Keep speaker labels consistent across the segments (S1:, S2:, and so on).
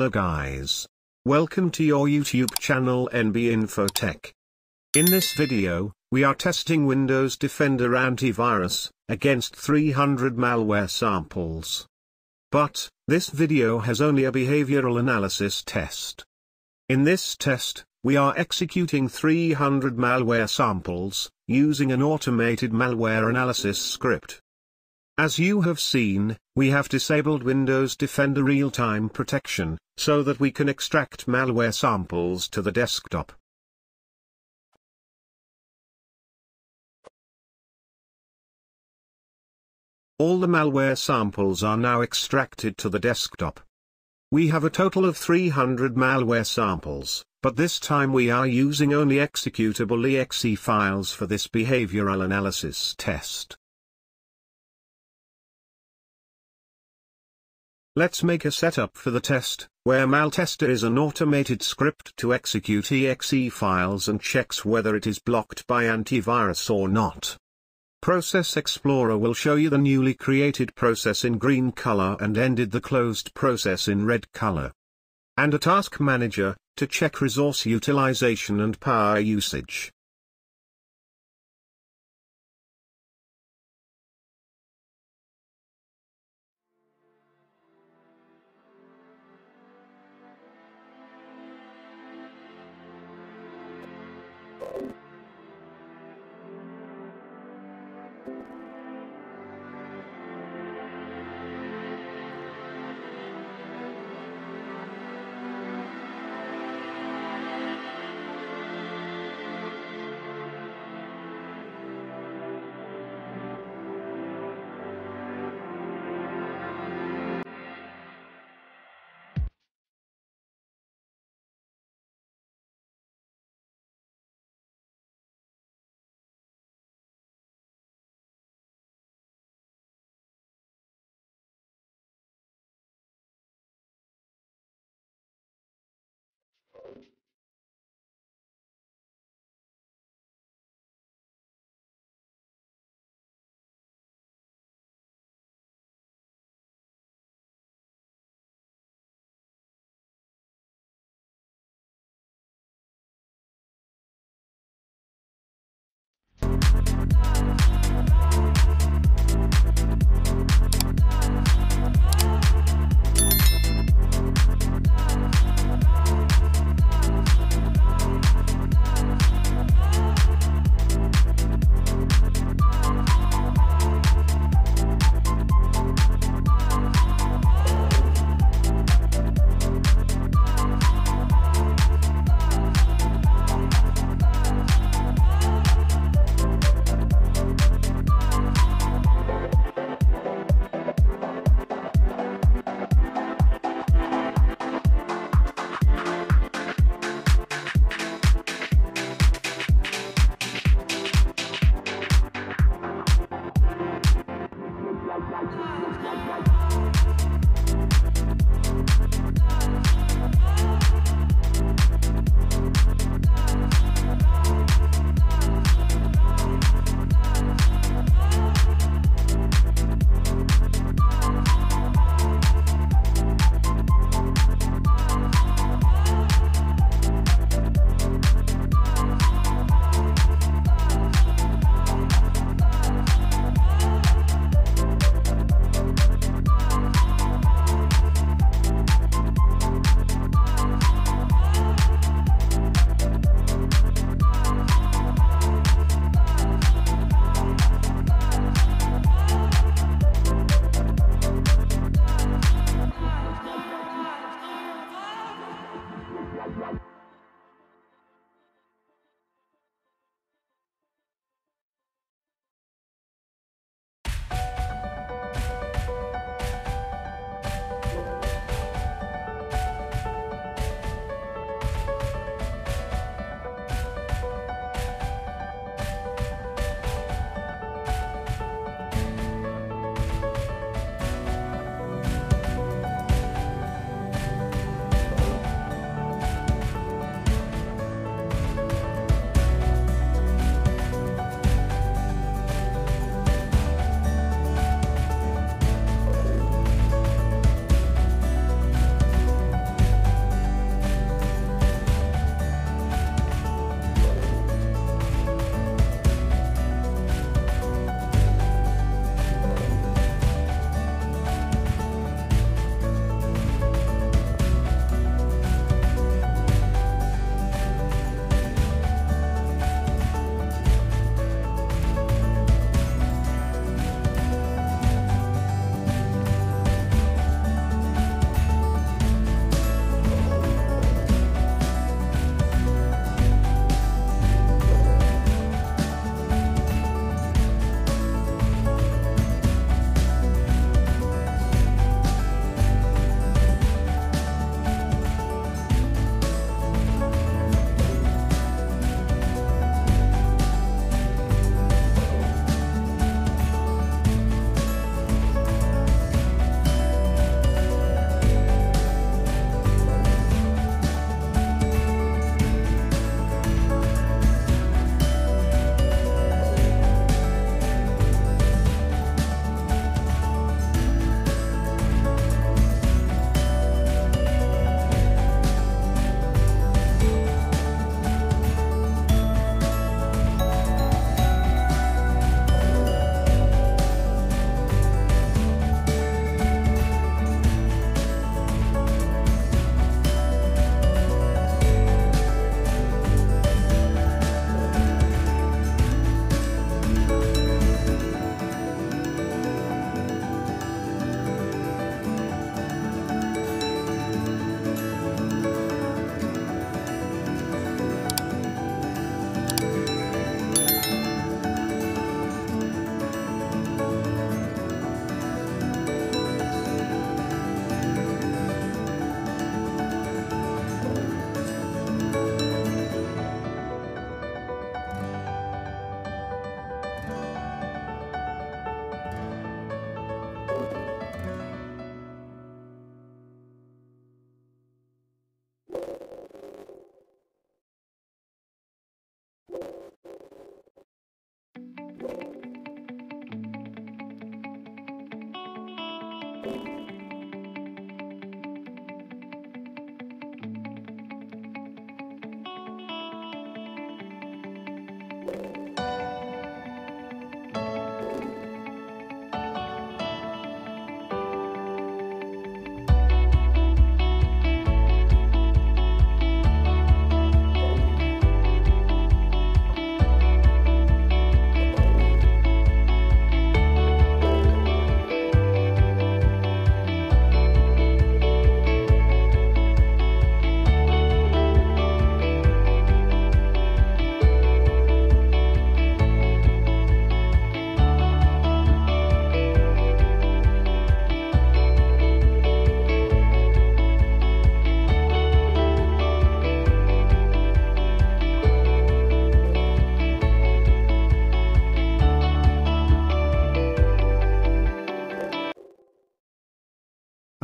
S1: Hello guys. Welcome to your YouTube channel NB Infotech. In this video, we are testing Windows Defender Antivirus, against 300 malware samples. But, this video has only a behavioral analysis test. In this test, we are executing 300 malware samples, using an automated malware analysis script. As you have seen, we have disabled Windows Defender real-time protection, so that we can extract malware samples to the desktop. All the malware samples are now extracted to the desktop. We have a total of 300 malware samples, but this time we are using only executable exe files for this behavioral analysis test. Let's make a setup for the test, where maltester is an automated script to execute exe files and checks whether it is blocked by antivirus or not. Process Explorer will show you the newly created process in green color and ended the closed process in red color. And a Task Manager, to check resource utilization and power usage.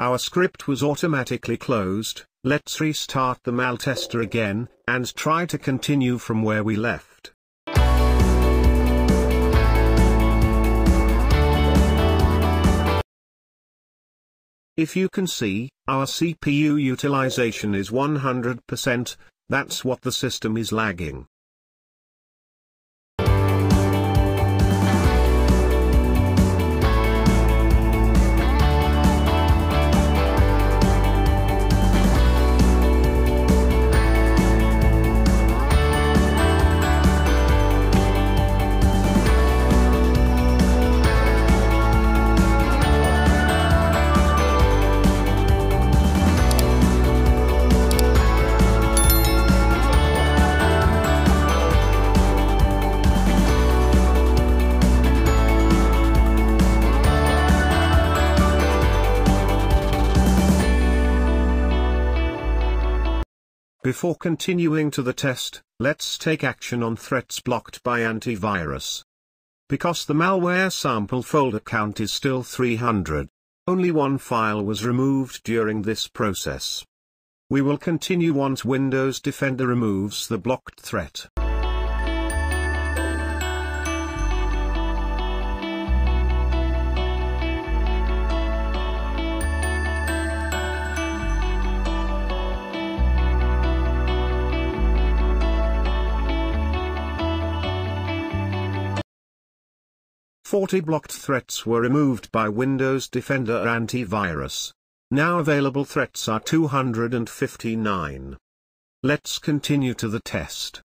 S1: Our script was automatically closed, let's restart the Maltester again, and try to continue from where we left. If you can see, our CPU utilization is 100%, that's what the system is lagging. Before continuing to the test, let's take action on threats blocked by antivirus. Because the malware sample folder count is still 300. Only one file was removed during this process. We will continue once Windows Defender removes the blocked threat. 40 blocked threats were removed by Windows Defender Antivirus. Now available threats are 259. Let's continue to the test.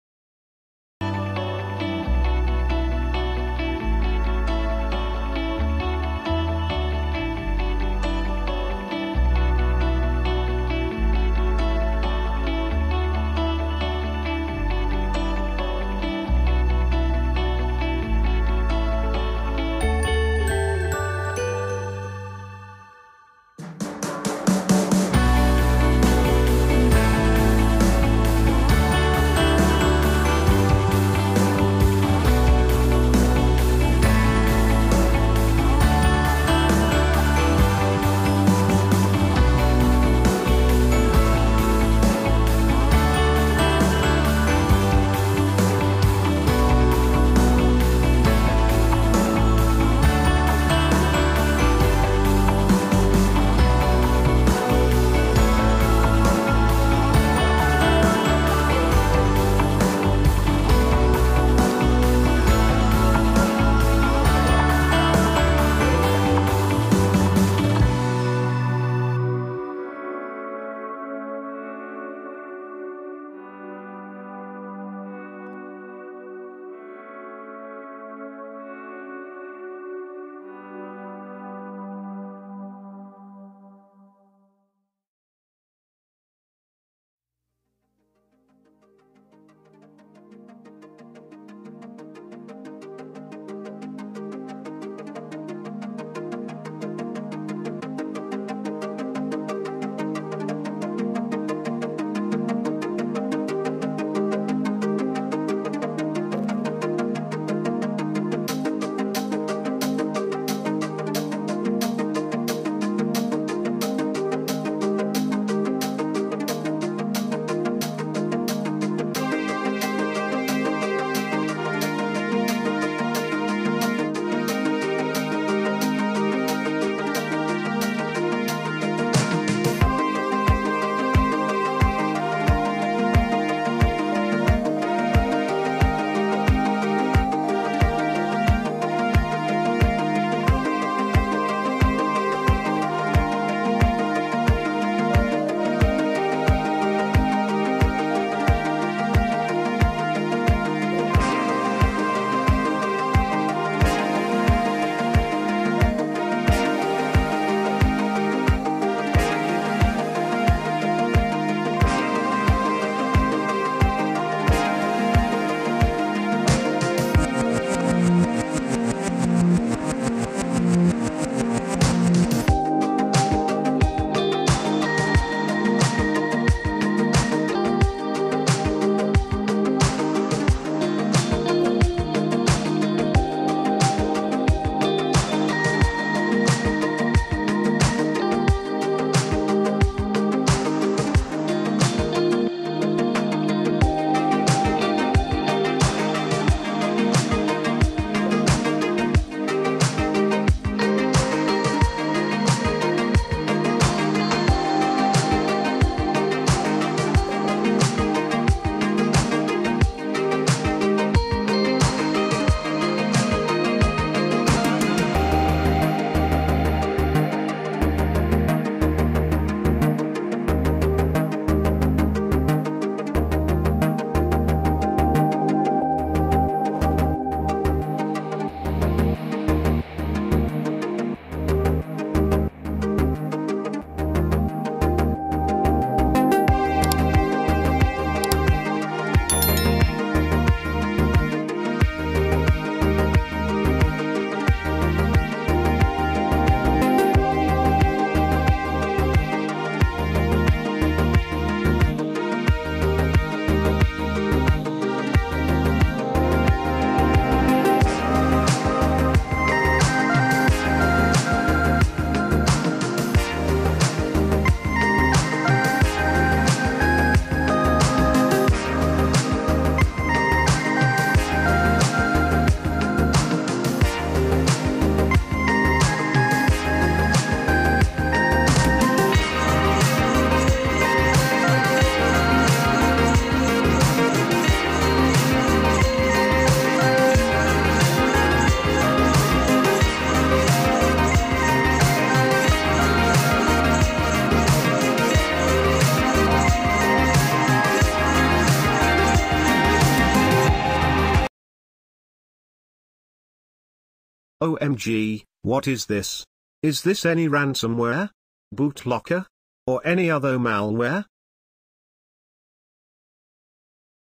S1: OMG, what is this? Is this any ransomware? Bootlocker? Or any other malware?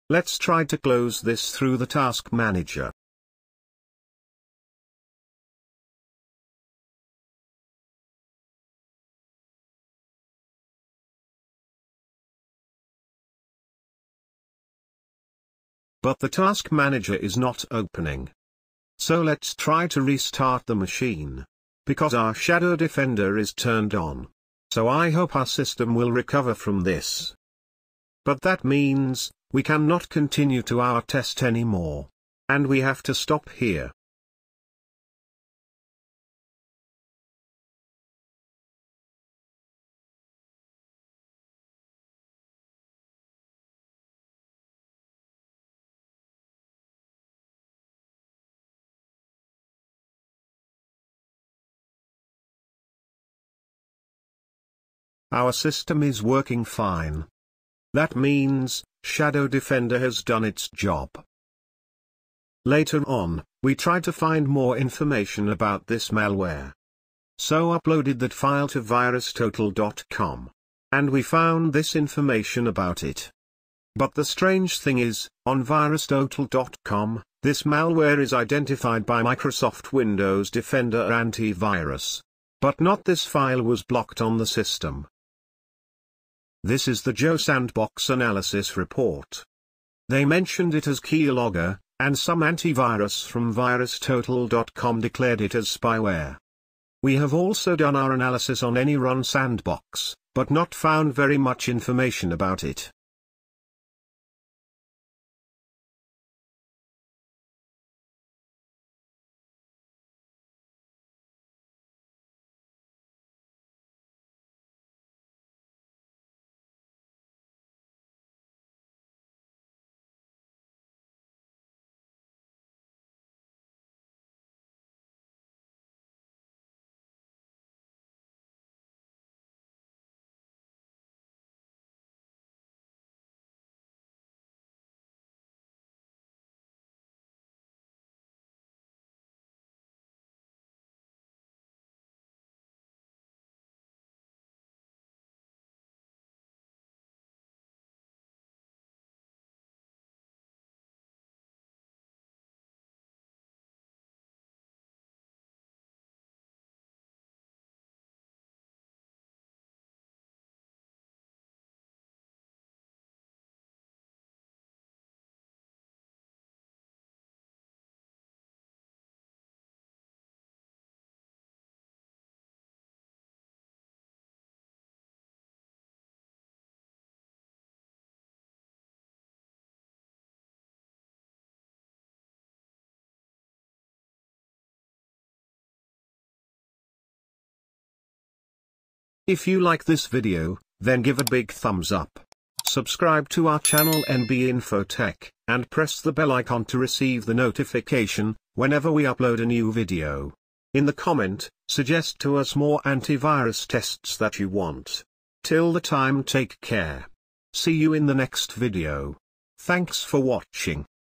S1: Let's try to close this through the Task Manager. But the Task Manager is not opening. So let's try to restart the machine. Because our Shadow Defender is turned on. So I hope our system will recover from this. But that means, we cannot continue to our test anymore. And we have to stop here. Our system is working fine. That means, Shadow Defender has done its job. Later on, we tried to find more information about this malware. So uploaded that file to virustotal.com. And we found this information about it. But the strange thing is, on virustotal.com, this malware is identified by Microsoft Windows Defender Antivirus. But not this file was blocked on the system. This is the Joe Sandbox analysis report. They mentioned it as keylogger, and some antivirus from virustotal.com declared it as spyware. We have also done our analysis on AnyRun Sandbox, but not found very much information about it. If you like this video, then give a big thumbs up. Subscribe to our channel NB Infotech, and press the bell icon to receive the notification, whenever we upload a new video. In the comment, suggest to us more antivirus tests that you want. Till the time take care. See you in the next video. Thanks for watching.